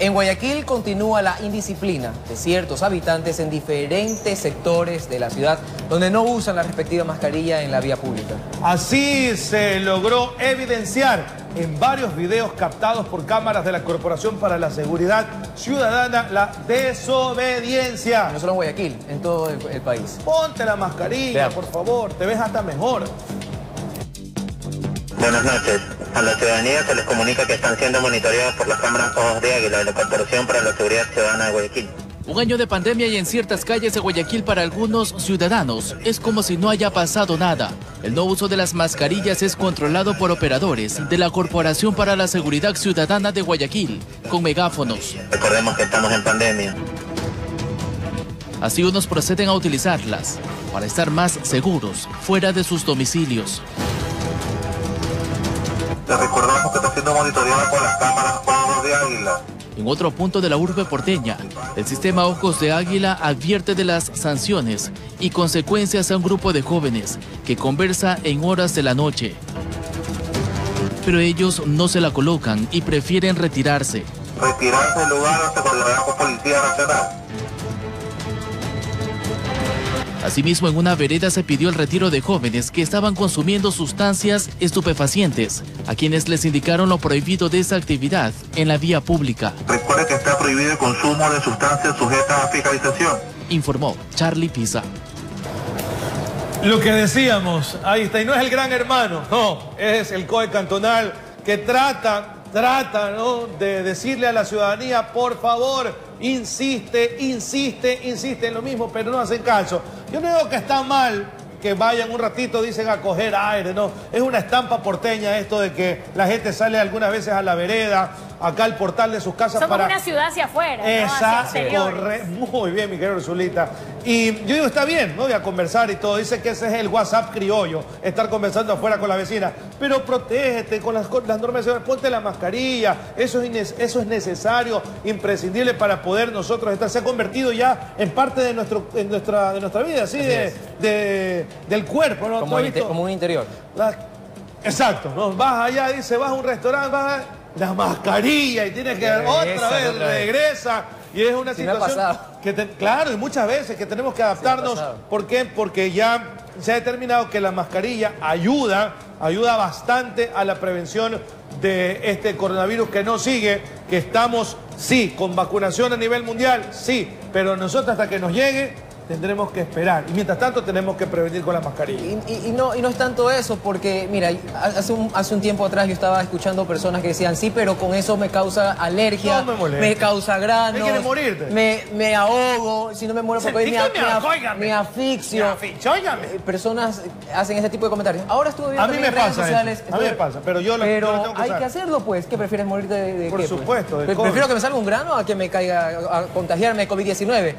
En Guayaquil continúa la indisciplina de ciertos habitantes en diferentes sectores de la ciudad donde no usan la respectiva mascarilla en la vía pública. Así se logró evidenciar en varios videos captados por cámaras de la Corporación para la Seguridad Ciudadana la desobediencia. No solo en Guayaquil, en todo el, el país. Ponte la mascarilla, por favor, te ves hasta mejor. Buenas noches. A la ciudadanía se les comunica que están siendo monitoreados por las cámaras Ojos de Águila de la Corporación para la Seguridad Ciudadana de Guayaquil. Un año de pandemia y en ciertas calles de Guayaquil para algunos ciudadanos es como si no haya pasado nada. El no uso de las mascarillas es controlado por operadores de la Corporación para la Seguridad Ciudadana de Guayaquil, con megáfonos. Recordemos que estamos en pandemia. Así unos proceden a utilizarlas para estar más seguros fuera de sus domicilios. Les recordamos que está siendo monitoreada por las cámaras Ojos de Águila. En otro punto de la urbe porteña, el sistema Ojos de Águila advierte de las sanciones y consecuencias a un grupo de jóvenes que conversa en horas de la noche. Pero ellos no se la colocan y prefieren retirarse. Retirarse del lugar coordinará con Policía Nacional. Asimismo, en una vereda se pidió el retiro de jóvenes que estaban consumiendo sustancias estupefacientes, a quienes les indicaron lo prohibido de esa actividad en la vía pública, Recuerde que está prohibido el consumo de sustancias sujetas a fiscalización. informó Charlie Pisa. Lo que decíamos, ahí está, y no es el gran hermano, no, es el COE cantonal que trata, trata, ¿no? De decirle a la ciudadanía, por favor, insiste, insiste, insiste en lo mismo, pero no hacen caso. Yo no digo que está mal que vayan un ratito, dicen a coger aire, no, es una estampa porteña esto de que la gente sale algunas veces a la vereda, acá al portal de sus casas Somos para... una ciudad hacia afuera, ¿no? Exacto, Hacia corre- muy bien, mi querido Zulita. Y yo digo, está bien, ¿no? Voy a conversar y todo. Dice que ese es el WhatsApp criollo, estar conversando afuera con la vecina. Pero protégete con las, con las normas de seguridad, ponte la mascarilla. Eso es, eso es necesario, imprescindible para poder nosotros estar. Se ha convertido ya en parte de, nuestro, en nuestra, de nuestra vida, ¿sí? De, del cuerpo, ¿no? ¿Tú Como, un interior. La- Exacto, ¿no? Vas allá, dice, vas a un restaurante, vas a... La mascarilla y tienes que Regresa, otra vez, otra vez. regresa. Y es una Sí situación que, te- claro, y muchas veces que tenemos que adaptarnos. ¿Por qué? Porque ya se ha determinado que la mascarilla ayuda, ayuda bastante a la prevención de este coronavirus que no sigue, que estamos, sí, con vacunación a nivel mundial, sí, pero nosotros hasta que nos llegue tendremos que esperar. Y mientras tanto tenemos que prevenir con la mascarilla. Y, y- y no, y no es tanto eso, porque mira, hace un, hace un tiempo atrás yo estaba escuchando personas que decían, sí, pero con eso me causa alergia, No me molesta. causa granos, ¿Qué quieres morirte? me, me ahogo, si no me muero porque me, af- me me asfixio. Me asfixio. Eh, Personas hacen ese tipo de comentarios. Ahora estuve viendo A mí me en redes pasa sociales. A mí me pasa, pero yo lo- pero yo lo tengo que hay usar. que hacerlo, pues. ¿Qué prefieres morirte de, de Por qué, pues? supuesto, de Pre- COVID. Prefiero que me salga un grano a que me caiga a contagiarme de COVID-19.